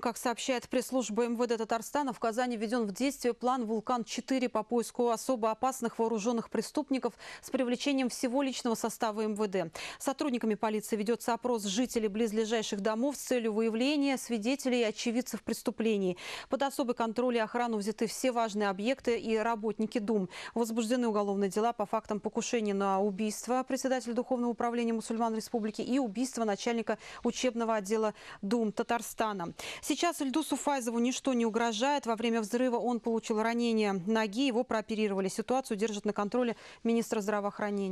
Как сообщает пресс-служба МВД Татарстана, в Казани введен в действие план «Вулкан-4» по поиску особо опасных вооруженных преступников с привлечением всего личного состава МВД. Сотрудниками полиции ведется опрос жителей близлежащих домов с целью выявления свидетелей и очевидцев преступлений. Под особый контроль и охрану взяты все важные объекты и работники ДУМ. Возбуждены уголовные дела по фактам покушения на убийство председателя Духовного управления мусульман республики и убийства начальника учебного отдела ДУМ Татарстана. Сейчас Ильдусу Файзову ничто не угрожает. Во время взрыва он получил ранение ноги, его прооперировали. Ситуацию держит на контроле министра здравоохранения.